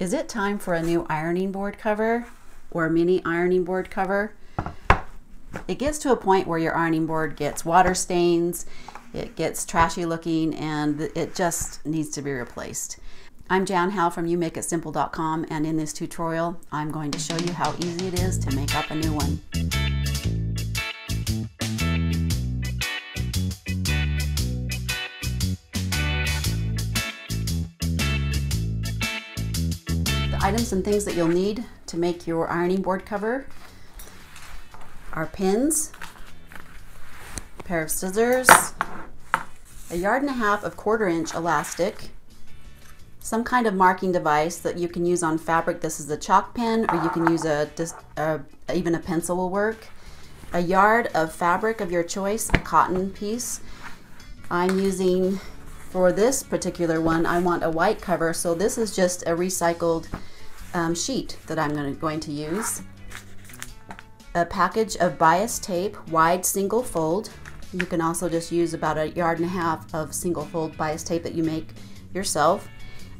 Is it time for a new ironing board cover or a mini ironing board cover? It gets to a point where your ironing board gets water stains, it gets trashy looking, and it just needs to be replaced. I'm Jan Howell from YouMakeItSimple.com and in this tutorial I'm going to show you how easy it is to make up a new one. Items and things that you'll need to make your ironing board cover are pins, a pair of scissors, a yard and a half of quarter inch elastic, some kind of marking device that you can use on fabric. This is a chalk pen or you can use a, a even a pencil will work. A yard of fabric of your choice, a cotton piece. I'm using for this particular one, I want a white cover, so this is just a recycled um, sheet that I'm gonna, going to use. A package of bias tape, wide single fold. You can also just use about a yard and a half of single fold bias tape that you make yourself,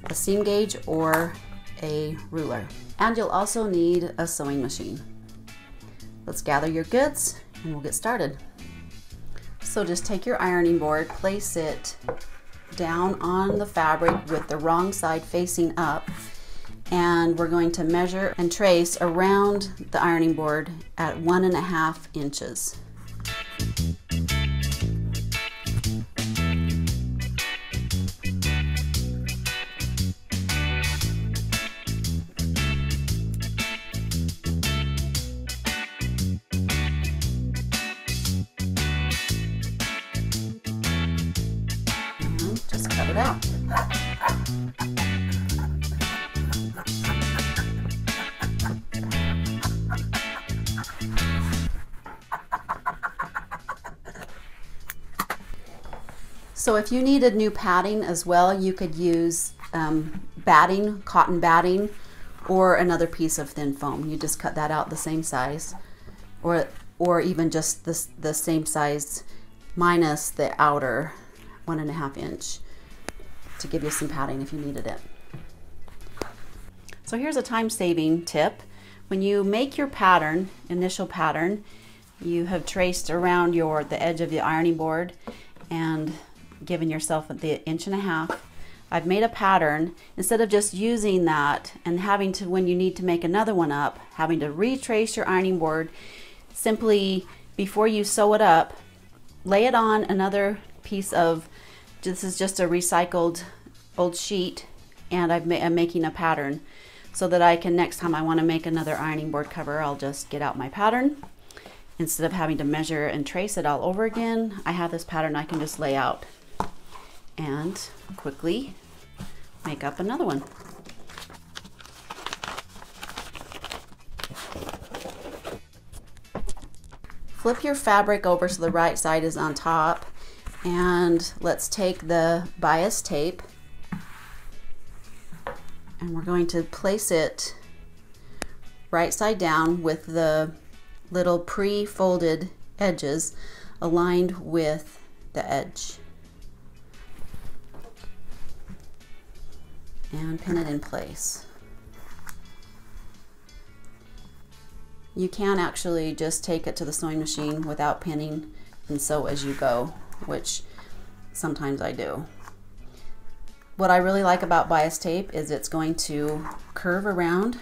a seam gauge or a ruler. And you'll also need a sewing machine. Let's gather your goods and we'll get started. So just take your ironing board, place it down on the fabric with the wrong side facing up and we're going to measure and trace around the ironing board at one and a half inches. Uh-huh, just cut it out. So if you needed new padding as well, you could use um, batting, cotton batting, or another piece of thin foam. You just cut that out the same size, or or even just the the same size minus the outer one and a half inch to give you some padding if you needed it. So here's a time saving tip. When you make your pattern, initial pattern, you have traced around your the edge of the ironing board and given yourself the inch and a half. I've made a pattern instead of just using that and having to, when you need to make another one up, having to retrace your ironing board, simply before you sew it up, lay it on another piece of, this is just a recycled old sheet and i am making a pattern so that I can, next time I want to make another ironing board cover, I'll just get out my pattern. Instead of having to measure and trace it all over again, I have this pattern I can just lay out and quickly make up another one. Flip your fabric over so the right side is on top and let's take the bias tape and we're going to place it right side down with the little pre-folded edges aligned with the edge. And pin it in place. You can actually just take it to the sewing machine without pinning and sew as you go, which sometimes I do. What I really like about bias tape is it's going to curve around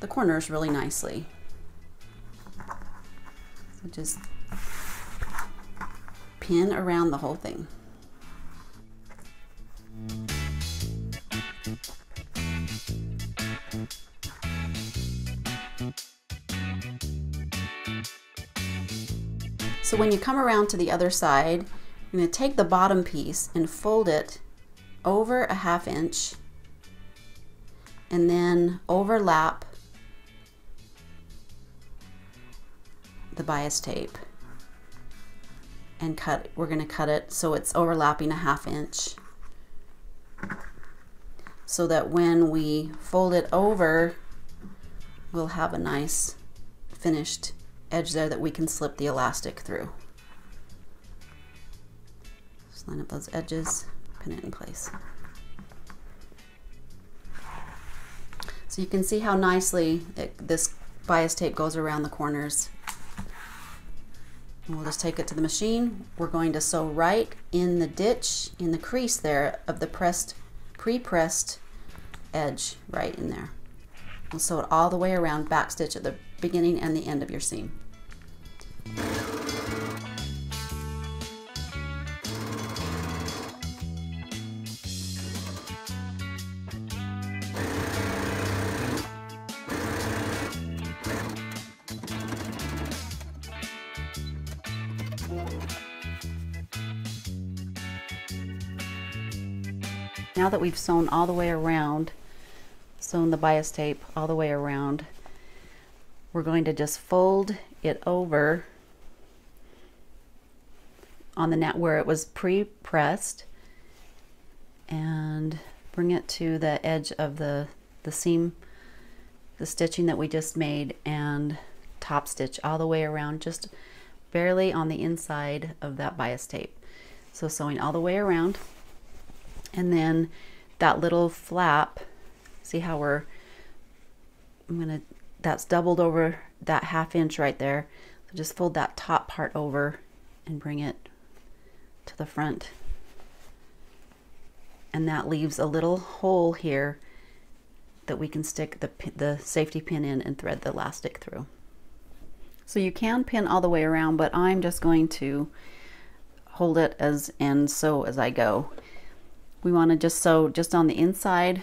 the corners really nicely. So just pin around the whole thing. So when you come around to the other side, you're going to take the bottom piece and fold it over a half inch and then overlap the bias tape and cut we're going to cut it so it's overlapping a half inch. So that when we fold it over we'll have a nice finished edge there that we can slip the elastic through. Just line up those edges, pin it in place. So you can see how nicely it, this bias tape goes around the corners. And we'll just take it to the machine. We're going to sew right in the ditch, in the crease there of the pressed, pre-pressed edge right in there. We'll sew it all the way around, back stitch at the beginning and the end of your seam. Now that we've sewn all the way around, sewn the bias tape all the way around, we're going to just fold it over on the net where it was pre-pressed and bring it to the edge of the, the seam, the stitching that we just made and top stitch all the way around just barely on the inside of that bias tape. So sewing all the way around and then that little flap, see how we're, I'm gonna, that's doubled over that half inch right there. So just fold that top part over and bring it to the front. And that leaves a little hole here that we can stick the, the safety pin in and thread the elastic through. So you can pin all the way around, but I'm just going to hold it as and sew as I go. We want to just sew just on the inside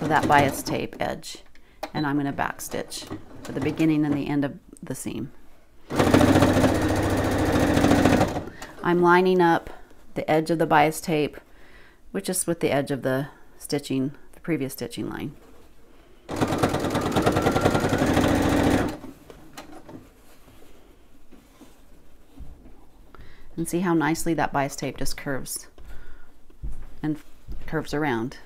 of that bias tape edge. And I'm going to back stitch for the beginning and the end of the seam. I'm lining up the edge of the bias tape which is with the edge of the stitching, the previous stitching line. And see how nicely that bias tape just curves and curves around.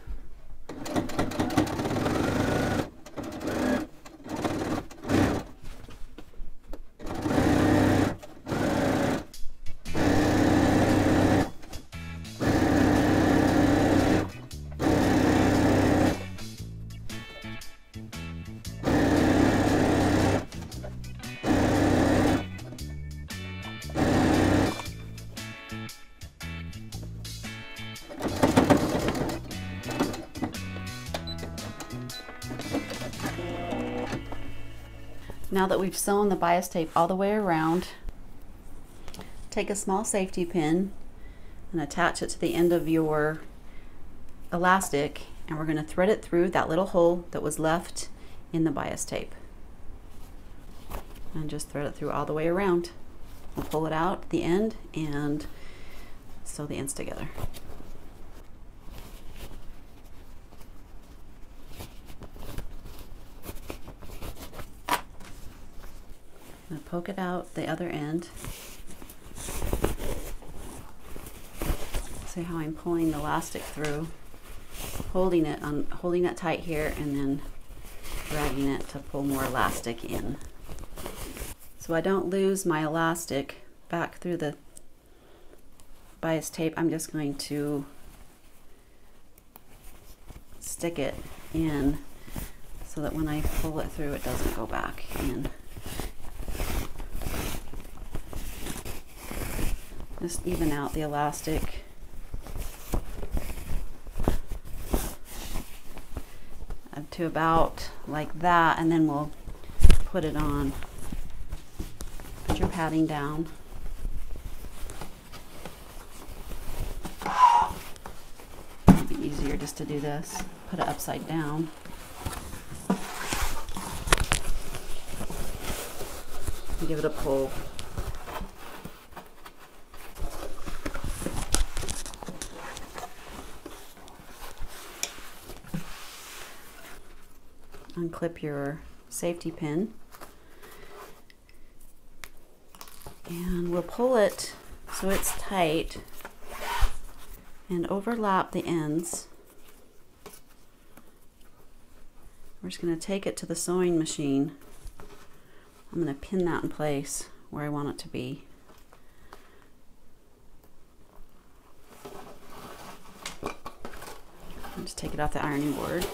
Now that we've sewn the bias tape all the way around, take a small safety pin and attach it to the end of your elastic and we're going to thread it through that little hole that was left in the bias tape. And just thread it through all the way around. We'll pull it out at the end and sew the ends together. Poke it out the other end. See how I'm pulling the elastic through, holding it on holding it tight here and then dragging it to pull more elastic in. So I don't lose my elastic back through the bias tape. I'm just going to stick it in so that when I pull it through it doesn't go back in. Just even out the elastic. To about like that and then we'll put it on. Put your padding down. It'd be easier just to do this. Put it upside down. Give it a pull. Unclip your safety pin and we'll pull it so it's tight and overlap the ends. We're just going to take it to the sewing machine. I'm going to pin that in place where I want it to be. just take it off the ironing board.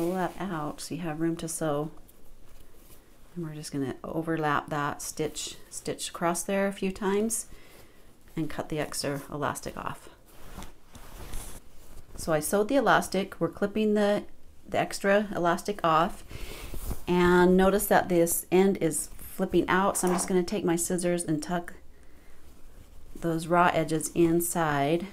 Pull that out so you have room to sew. And we're just gonna overlap that stitch, stitch across there a few times and cut the extra elastic off. So I sewed the elastic, we're clipping the, the extra elastic off and notice that this end is flipping out so I'm just going to take my scissors and tuck those raw edges inside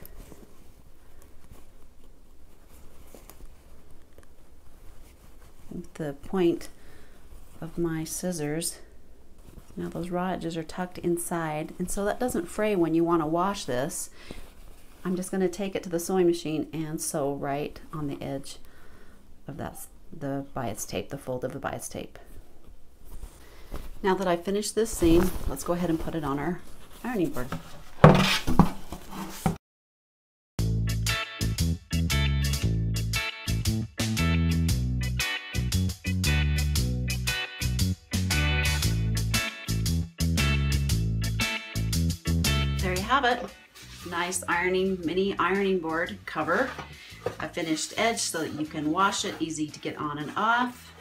the point of my scissors now those raw edges are tucked inside and so that doesn't fray when you want to wash this I'm just going to take it to the sewing machine and sew right on the edge of that the bias tape, the fold of the bias tape. Now that I've finished this seam, let's go ahead and put it on our ironing board. Have it. Nice ironing, mini ironing board cover a finished edge so that you can wash it, easy to get on and off,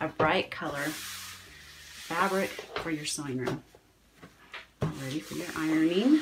a bright color fabric for your sewing room. Ready for your ironing.